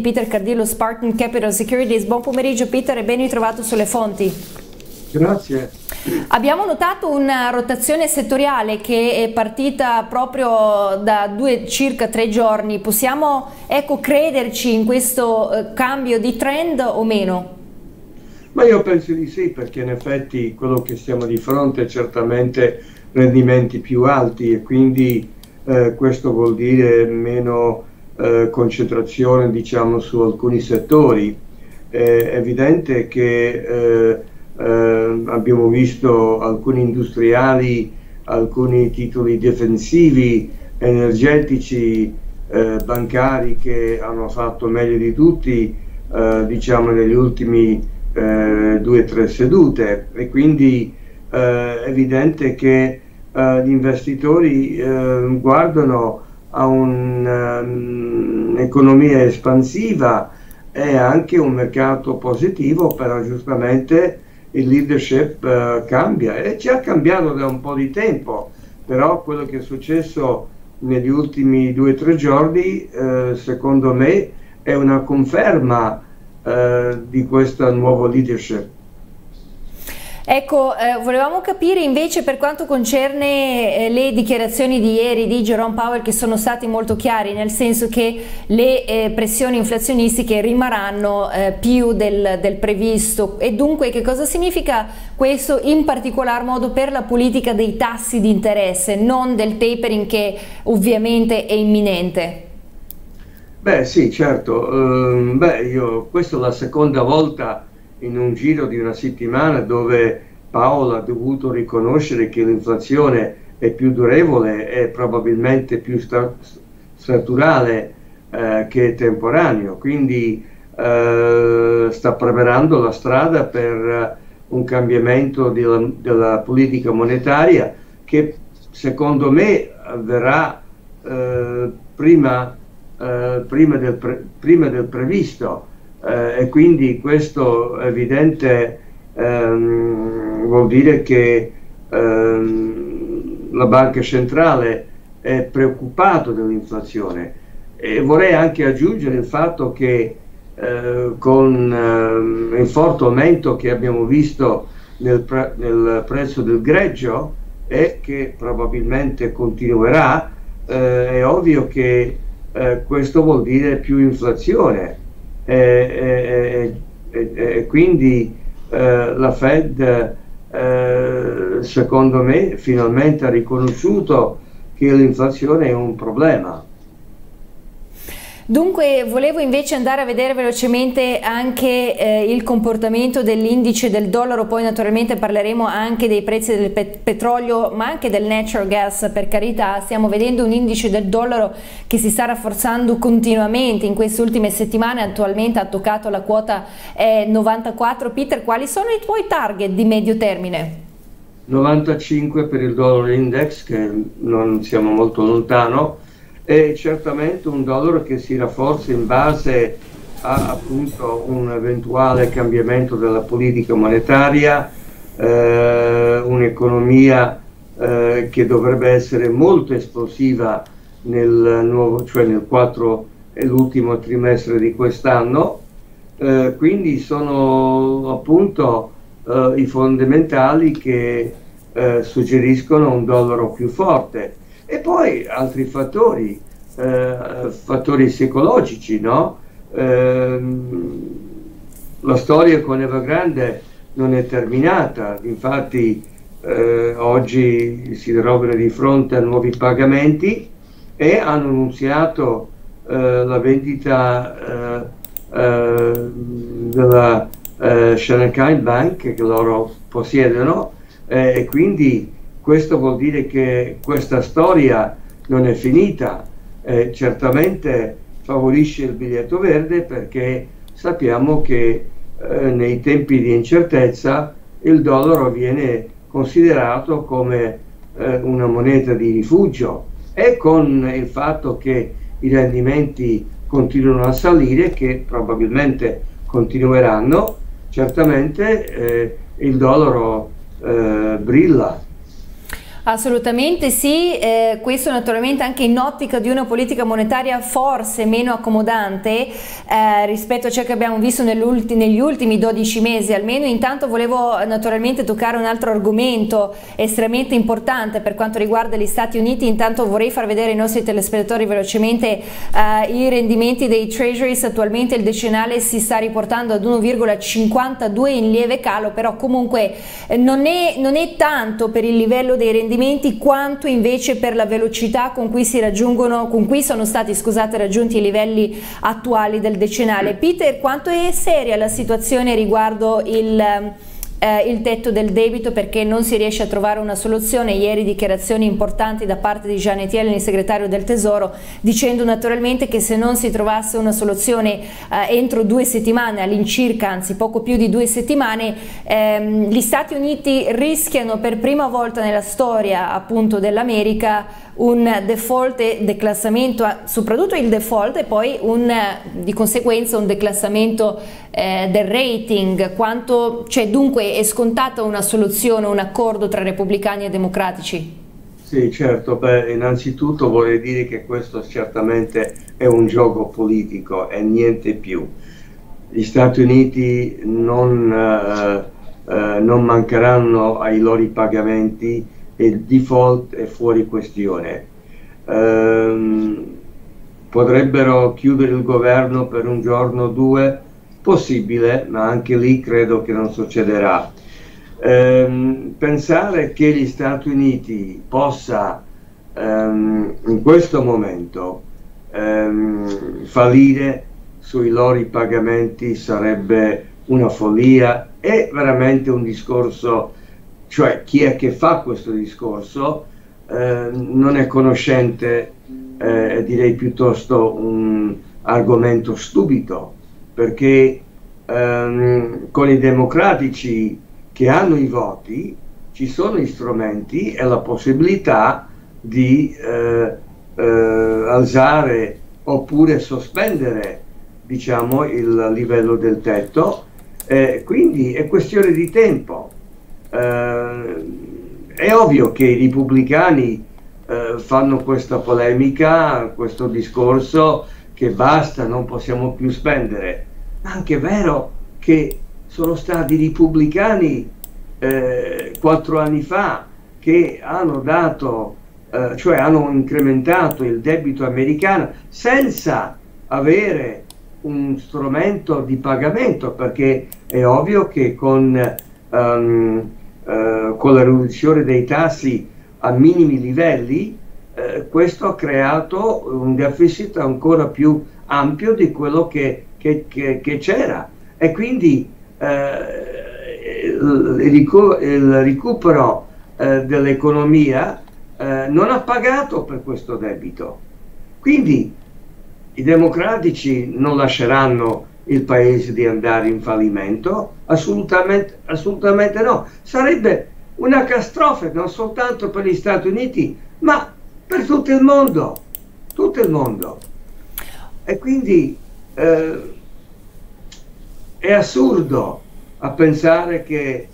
Peter Cardillo, Spartan Capital Securities. Buon pomeriggio Peter e ben ritrovato sulle fonti. Grazie. Abbiamo notato una rotazione settoriale che è partita proprio da due, circa tre giorni. Possiamo ecco, crederci in questo eh, cambio di trend o meno? Ma io penso di sì, perché in effetti quello che siamo di fronte è certamente rendimenti più alti e quindi eh, questo vuol dire meno eh, concentrazione diciamo, su alcuni settori. È evidente che eh, eh, abbiamo visto alcuni industriali, alcuni titoli difensivi, energetici, eh, bancari che hanno fatto meglio di tutti diciamo negli ultimi due o tre sedute e quindi è evidente che gli investitori guardano a un'economia um, espansiva e anche un mercato positivo, però giustamente il leadership uh, cambia e ci ha cambiato da un po' di tempo, però quello che è successo negli ultimi due o tre giorni, uh, secondo me, è una conferma uh, di questo nuovo leadership. Ecco, eh, volevamo capire invece per quanto concerne eh, le dichiarazioni di ieri di Jerome Powell che sono stati molto chiari, nel senso che le eh, pressioni inflazionistiche rimarranno eh, più del, del, previsto e dunque che cosa significa questo in particolar modo per la politica dei tassi di interesse, non del tapering che ovviamente è imminente? Beh sì, certo, uh, beh, io, questa è la seconda volta in un giro di una settimana dove Paolo ha dovuto riconoscere che l'inflazione è più durevole e probabilmente più strutturale eh, che temporaneo, quindi eh, sta preparando la strada per un cambiamento della, della politica monetaria che secondo me avverrà eh, prima, eh, prima, del pre, prima del previsto e quindi questo evidente ehm, vuol dire che ehm, la banca centrale è preoccupata dell'inflazione. E vorrei anche aggiungere il fatto che eh, con eh, il forte aumento che abbiamo visto nel, pre nel, prezzo del greggio e che probabilmente continuerà, eh, è ovvio che eh, questo vuol dire più inflazione e, e, e quindi eh, la Fed eh, secondo me finalmente ha riconosciuto che l'inflazione è un problema Dunque volevo invece andare a vedere velocemente anche eh, il comportamento dell'indice del dollaro, poi naturalmente parleremo anche dei prezzi del pet petrolio ma anche del natural gas per carità, stiamo vedendo un indice del dollaro che si sta rafforzando continuamente in queste ultime settimane, attualmente ha toccato la quota eh, 94. Peter, quali sono i tuoi target di medio termine? 95 per il dollaro index che non siamo molto lontano è certamente un dollaro che si rafforza in base a appunto un eventuale cambiamento della politica monetaria, eh, un'economia eh, che dovrebbe essere molto esplosiva nel nuovo, cioè nel 4 e l'ultimo trimestre di quest'anno. Eh, quindi sono appunto eh, i fondamentali che eh, suggeriscono un dollaro più forte e poi altri fattori, eh, fattori psicologici, no? Eh, la storia con Evergrande non è terminata, infatti eh, oggi si trovano di fronte a nuovi pagamenti e hanno annunziato eh, la vendita eh, eh, della Shanghai Bank che loro possiedono e quindi questo vuol dire che questa storia non è finita, eh, certamente favorisce il biglietto verde perché sappiamo che eh, nei tempi di incertezza il dollaro viene considerato come eh, una moneta di rifugio. E con il fatto che i rendimenti continuano a salire, che probabilmente continueranno, certamente eh, il dollaro eh, brilla Assolutamente sì, eh, questo naturalmente anche in ottica di una politica monetaria forse meno accomodante eh, rispetto a ciò che abbiamo visto negli ultimi 12 mesi almeno. Intanto volevo naturalmente toccare un altro argomento estremamente importante per quanto riguarda gli Stati Uniti, intanto vorrei far vedere ai nostri telespettatori velocemente eh, i rendimenti dei treasuries, attualmente il decennale si sta riportando ad 1,52 in lieve calo, però comunque non è, non è tanto per il livello dei rendimenti rendimenti quanto invece per la velocità con cui, con cui sono stati scusate, raggiunti i livelli attuali del decennale. Peter, quanto è seria la situazione riguardo il eh, il tetto del debito perché non si riesce a trovare una soluzione. Ieri dichiarazioni importanti da parte di Janet Yellen, il segretario del Tesoro, dicendo naturalmente che se non si trovasse una soluzione eh, entro due settimane, all'incirca, anzi poco più di due settimane, ehm, gli Stati Uniti rischiano per prima volta nella storia appunto dell'America un default e declassamento, soprattutto il default e poi un, di conseguenza un declassamento eh, del rating, quanto c'è dunque è scontata una soluzione, un accordo tra repubblicani e democratici? Sì, certo, beh, innanzitutto vorrei dire che questo certamente è un gioco politico e niente più. Gli Stati Uniti non, eh, eh, non mancheranno ai loro pagamenti e il default è fuori questione. Ehm, potrebbero chiudere il governo per un giorno o due? Possibile, ma anche lì credo che non succederà. Ehm, pensare che gli Stati Uniti possa ehm, in questo momento ehm, fallire sui loro pagamenti sarebbe una follia, è veramente un discorso cioè chi è che fa questo discorso eh, non è conoscente, eh, direi piuttosto un argomento stupido, perché ehm, con i democratici che hanno i voti ci sono gli strumenti e la possibilità di eh, eh alzare oppure sospendere diciamo, il livello del tetto, eh, quindi è questione di tempo eh, è ovvio che i repubblicani eh, fanno questa polemica, questo discorso che basta, non possiamo più spendere. Anche vero che sono stati i repubblicani eh, quattro anni fa che hanno dato, eh, cioè hanno incrementato il debito americano senza avere un strumento di pagamento, perché è ovvio che con um, eh, con la riduzione dei tassi a minimi livelli, eh, questo ha creato un deficit ancora più ampio di quello che, che, che, che c'era e quindi eh, il, il, recupero eh, dell'economia eh, non ha pagato per questo debito. Quindi i democratici non lasceranno il paese di andare in fallimento? Assolutamente, assolutamente no. Sarebbe una catastrofe non soltanto per gli Stati Uniti, ma per tutto il mondo. Tutto il mondo. E quindi eh, è assurdo a pensare che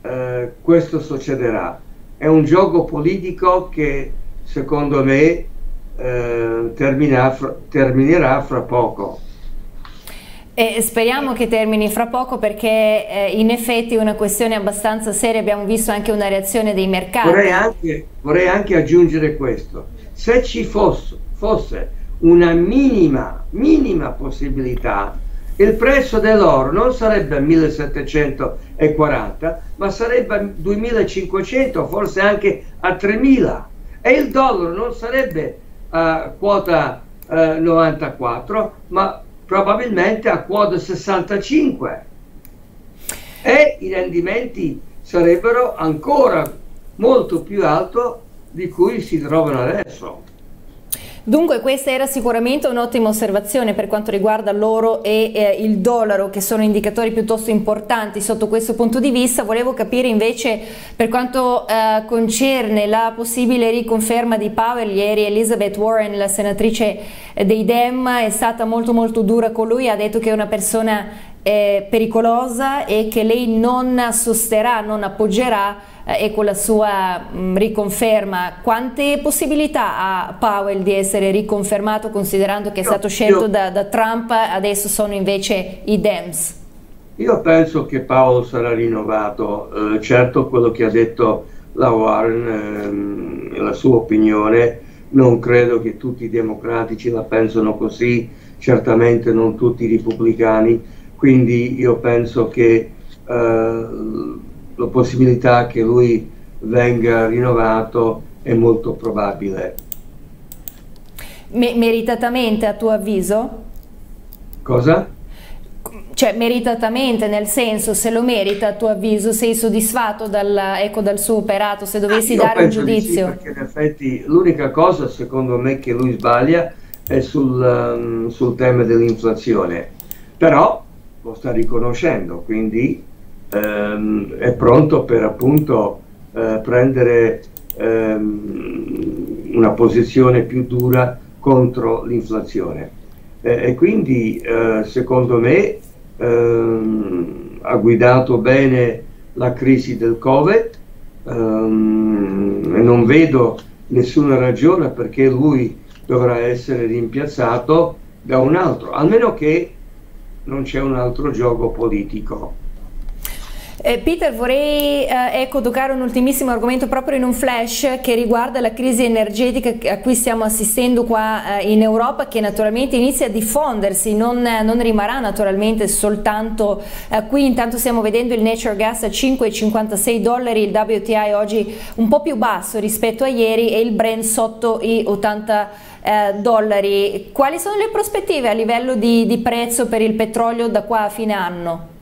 eh, questo succederà. È un gioco politico che secondo me eh, termina, terminerà fra poco. E speriamo che termini fra poco perché eh, in effetti è una questione abbastanza seria, abbiamo visto anche una reazione dei mercati. Vorrei anche, vorrei anche aggiungere questo, se ci fosse, fosse una minima, minima possibilità, il prezzo dell'oro non sarebbe a 1740, ma sarebbe a 2500, forse anche a 3000 e il dollaro non sarebbe a quota eh, 94, ma probabilmente a quota 65 e i rendimenti sarebbero ancora molto più alti di cui si trovano adesso. Dunque questa era sicuramente un'ottima osservazione per quanto riguarda l'oro e eh, il dollaro che sono indicatori piuttosto importanti sotto questo punto di vista. Volevo capire invece per quanto eh, concerne la possibile riconferma di Powell, ieri Elizabeth Warren, la senatrice dei Dem, è stata molto molto dura con lui, ha detto che è una persona eh, pericolosa e che lei non sosterrà, non appoggerà eh, e con la sua mh, mm, riconferma, quante possibilità ha Powell di essere riconfermato considerando che è stato scelto da, da Trump, adesso sono invece i Dems? Io penso che Powell sarà rinnovato, eh, certo quello che ha detto la Warren, ehm, la sua opinione, non credo che tutti i democratici la pensano così, certamente non tutti i repubblicani, quindi io penso che eh, la possibilità che lui venga rinnovato è molto probabile. meritatamente a tuo avviso? Cosa? Cioè meritatamente, nel senso, se lo merita a tuo avviso, sei soddisfatto dal, ecco, dal suo operato, se dovessi ah, dare un giudizio? Sì, perché in effetti l'unica cosa secondo me che lui sbaglia è sul, um, sul tema dell'inflazione, però lo sta riconoscendo, quindi um, è pronto per appunto uh, prendere um, una posizione più dura contro l'inflazione. Eh, e quindi uh, secondo me ehm, ha guidato bene la crisi del Covid ehm, e non vedo nessuna ragione perché lui dovrà essere rimpiazzato da un altro, almeno che non c'è un altro gioco politico. Eh, Peter, vorrei eh, ecco, toccare un ultimissimo argomento proprio in un flash che riguarda la crisi energetica a cui stiamo assistendo qua eh, in Europa che naturalmente inizia a diffondersi, non, non rimarrà naturalmente soltanto eh, qui, intanto stiamo vedendo il natural gas a 5,56 dollari, il WTI oggi un po' più basso rispetto a ieri e il Brent sotto i 80 eh, dollari. Quali sono le prospettive a livello di, di prezzo per il petrolio da qua a fine anno?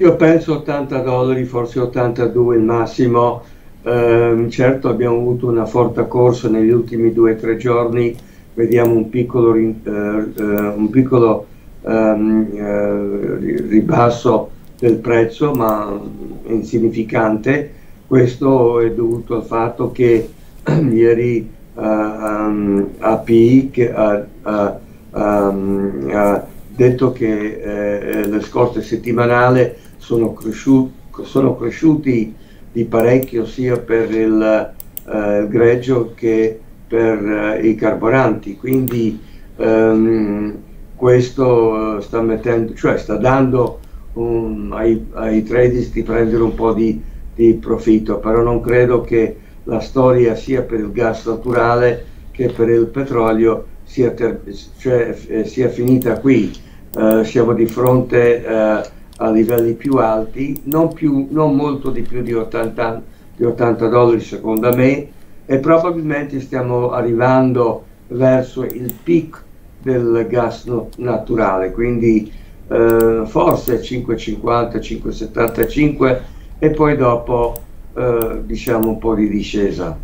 Io penso 80 dollari, forse 82 il massimo. Eh, certo abbiamo avuto una forte corsa negli ultimi due o tre giorni, vediamo un piccolo, eh, eh, un piccolo ehm, eh, ribasso del prezzo, ma insignificante. Questo è dovuto al fatto che ieri um, API che, uh, uh, um, ha detto che eh, le scorte settimanali sono, cresciuti, sono cresciuti di parecchio sia per il eh, greggio che per eh, i carburanti, quindi ehm, questo sta, mettendo, cioè sta dando un, ai, ai traders di prendere un po' di, di profitto, però non credo che la storia sia per il gas naturale che per il petrolio sia, cioè, eh, sia finita qui. Uh, siamo di fronte uh, a livelli più alti, non, più, non molto di più di 80, di 80 dollari secondo me e probabilmente stiamo arrivando verso il peak del gas no, naturale, quindi eh, forse 5,50, 5,75 e poi dopo eh, diciamo un po' di discesa.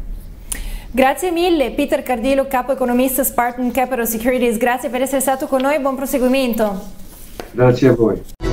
Grazie mille Peter Cardillo, capo economista Spartan Capital Securities, grazie per essere stato con noi, buon proseguimento. Grazie a voi.